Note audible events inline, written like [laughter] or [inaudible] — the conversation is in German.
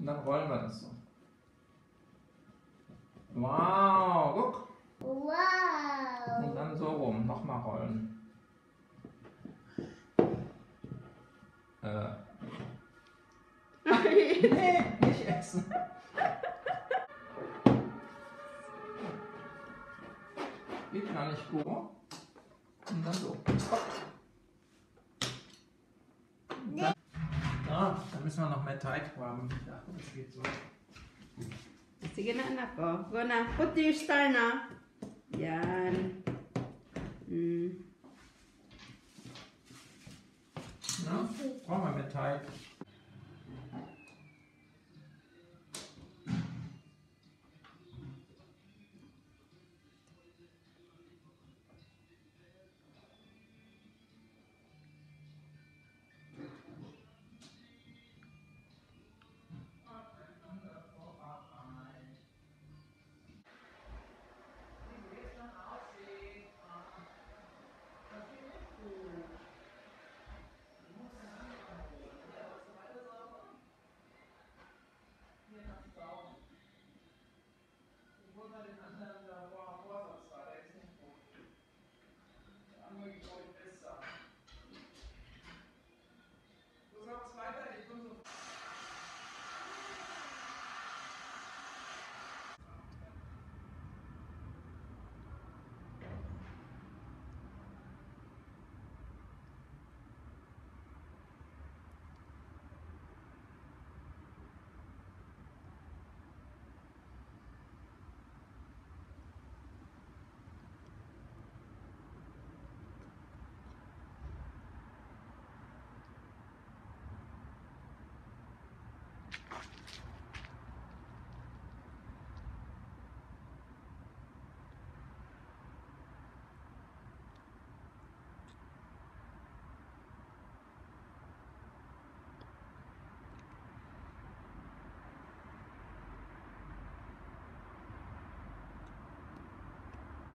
Und dann rollen wir das so. Wow, guck. Wow. Und dann so rum, nochmal rollen. Äh. [laughs] Nee, nicht essen. Geht gar nicht gut. Und dann so. Hopp. Ah, dann müssen wir noch mehr Teig haben. Ich dachte, das geht so. Sige na anak ko. Go na. Put your star na. Yan. Mm. Na, brauchen wir mehr Teig.